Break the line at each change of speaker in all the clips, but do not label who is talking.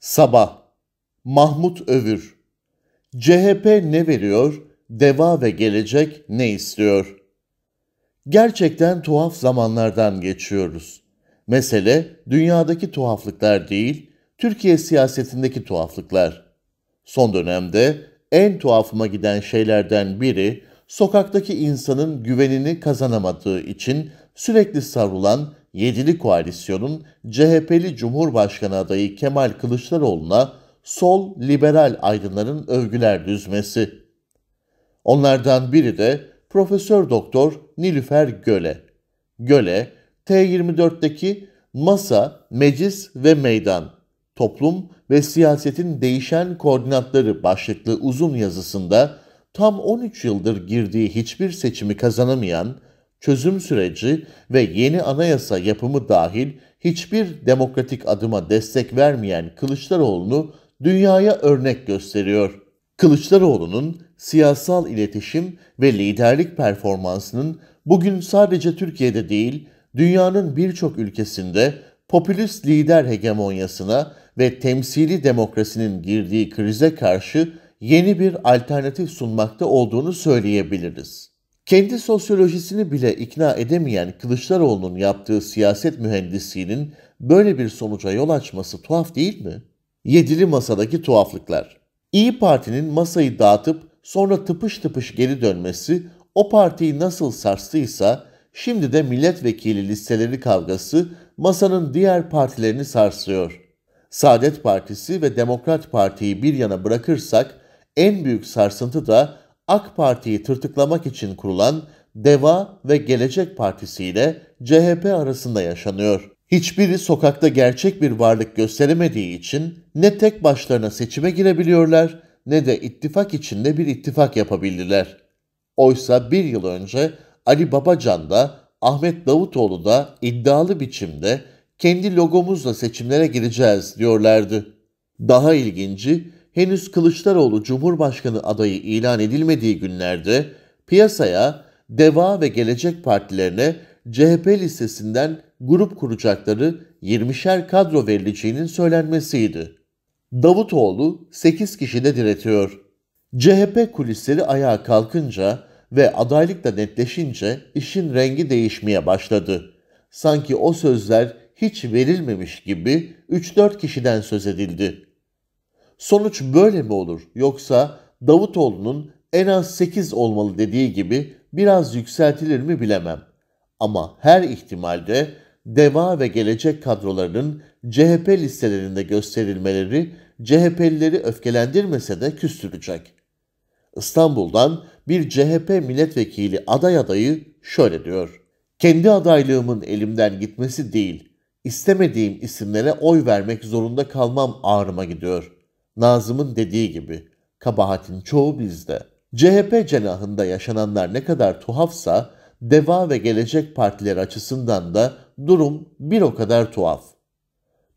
Sabah Mahmut Övür CHP ne veriyor, Deva ve Gelecek ne istiyor? Gerçekten tuhaf zamanlardan geçiyoruz. Mesele dünyadaki tuhaflıklar değil, Türkiye siyasetindeki tuhaflıklar. Son dönemde en tuhafıma giden şeylerden biri, sokaktaki insanın güvenini kazanamadığı için sürekli savrulan Yedili Koalisyon'un CHP'li Cumhurbaşkanı adayı Kemal Kılıçdaroğlu'na sol liberal aydınların övgüler düzmesi. Onlardan biri de Profesör Doktor Nilüfer Göle. Göle, T24'teki Masa, Meclis ve Meydan, Toplum ve Siyasetin Değişen Koordinatları başlıklı uzun yazısında tam 13 yıldır girdiği hiçbir seçimi kazanamayan, çözüm süreci ve yeni anayasa yapımı dahil hiçbir demokratik adıma destek vermeyen Kılıçdaroğlu'nu dünyaya örnek gösteriyor. Kılıçdaroğlu'nun siyasal iletişim ve liderlik performansının bugün sadece Türkiye'de değil, dünyanın birçok ülkesinde popülist lider hegemonyasına ve temsili demokrasinin girdiği krize karşı yeni bir alternatif sunmakta olduğunu söyleyebiliriz. Kendi sosyolojisini bile ikna edemeyen Kılıçdaroğlu'nun yaptığı siyaset mühendisliğinin böyle bir sonuca yol açması tuhaf değil mi? Yedili masadaki tuhaflıklar. İyi Parti'nin masayı dağıtıp sonra tıpış tıpış geri dönmesi o partiyi nasıl sarstıysa şimdi de milletvekili listeleri kavgası masanın diğer partilerini sarsıyor. Saadet Partisi ve Demokrat Parti'yi bir yana bırakırsak en büyük sarsıntı da AK Parti'yi tırtıklamak için kurulan Deva ve Gelecek Partisi ile CHP arasında yaşanıyor. Hiçbiri sokakta gerçek bir varlık gösteremediği için ne tek başlarına seçime girebiliyorlar ne de ittifak içinde bir ittifak yapabildiler. Oysa bir yıl önce Ali Babacan da Ahmet Davutoğlu da iddialı biçimde kendi logomuzla seçimlere gireceğiz diyorlardı. Daha ilginci henüz Kılıçdaroğlu Cumhurbaşkanı adayı ilan edilmediği günlerde piyasaya Deva ve Gelecek partilerine CHP listesinden grup kuracakları 20'şer kadro verileceğinin söylenmesiydi. Davutoğlu 8 kişi de diretiyor. CHP kulisleri ayağa kalkınca ve adaylık da netleşince işin rengi değişmeye başladı. Sanki o sözler hiç verilmemiş gibi 3-4 kişiden söz edildi. Sonuç böyle mi olur yoksa Davutoğlu'nun en az 8 olmalı dediği gibi biraz yükseltilir mi bilemem. Ama her ihtimalde DEVA ve gelecek kadrolarının CHP listelerinde gösterilmeleri CHP'lileri öfkelendirmese de küstürecek. İstanbul'dan bir CHP milletvekili aday adayı şöyle diyor. Kendi adaylığımın elimden gitmesi değil, istemediğim isimlere oy vermek zorunda kalmam ağrıma gidiyor. Nazım'ın dediği gibi, kabahatin çoğu bizde. CHP cenahında yaşananlar ne kadar tuhafsa, Deva ve Gelecek Partileri açısından da durum bir o kadar tuhaf.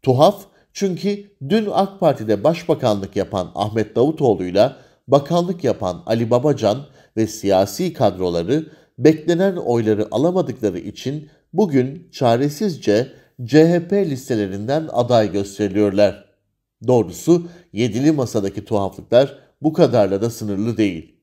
Tuhaf çünkü dün AK Parti'de başbakanlık yapan Ahmet Davutoğlu'yla bakanlık yapan Ali Babacan ve siyasi kadroları beklenen oyları alamadıkları için bugün çaresizce CHP listelerinden aday gösteriliyorlar. Doğrusu yedili masadaki tuhaflıklar bu kadarla da sınırlı değil.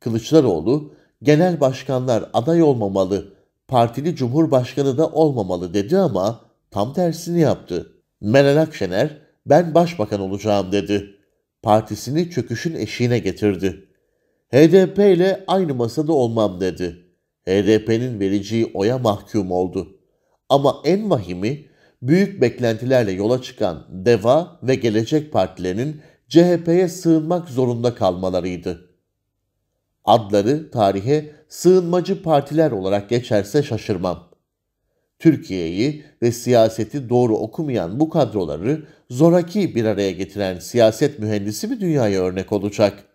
Kılıçdaroğlu, genel başkanlar aday olmamalı, partili cumhurbaşkanı da olmamalı dedi ama tam tersini yaptı. Meral Akşener, ben başbakan olacağım dedi. Partisini çöküşün eşiğine getirdi. HDP ile aynı masada olmam dedi. HDP'nin vereceği oya mahkum oldu. Ama en vahimi büyük beklentilerle yola çıkan DEVA ve Gelecek Partilerinin CHP'ye sığınmak zorunda kalmalarıydı. Adları tarihe sığınmacı partiler olarak geçerse şaşırmam. Türkiye'yi ve siyaseti doğru okumayan bu kadroları zoraki bir araya getiren siyaset mühendisi mi dünyaya örnek olacak?